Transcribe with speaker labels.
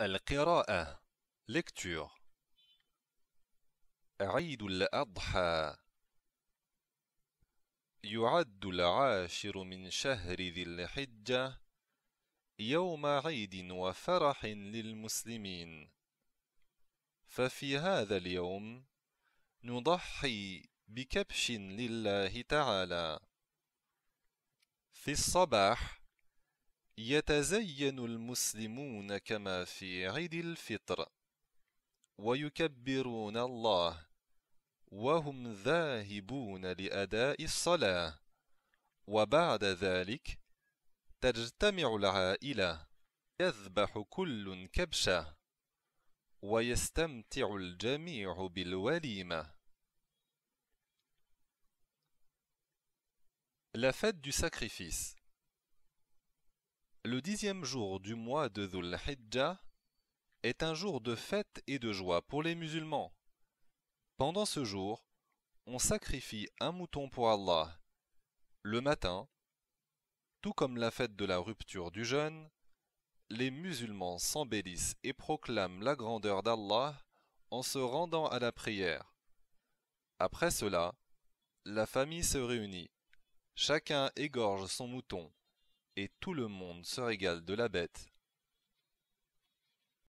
Speaker 1: القراءة lecture. عيد الأضحى. يعد العاشر من شهر ذي الحجة. يوم عيد وفرح للمسلمين. ففي هذا اليوم نضحي بكبش لله تعالى. في الصباح يتزين المسلمون كما في عيد الفطر ويكبرون الله وهم ذاهبون لأداء الصلاة وبعد ذلك تجتمع العائلة يذبح كل كبشة ويستمتع الجميع بالوليمة. La fête du sacrifice. Le dixième jour du mois de Dhul Hijjah est un jour de fête et de joie pour les musulmans. Pendant ce jour, on sacrifie un mouton pour Allah. Le matin, tout comme la fête de la rupture du jeûne, les musulmans s'embellissent et proclament la grandeur d'Allah en se rendant à la prière. Après cela, la famille se réunit. Chacun égorge son mouton et tout le monde se régale de la bête.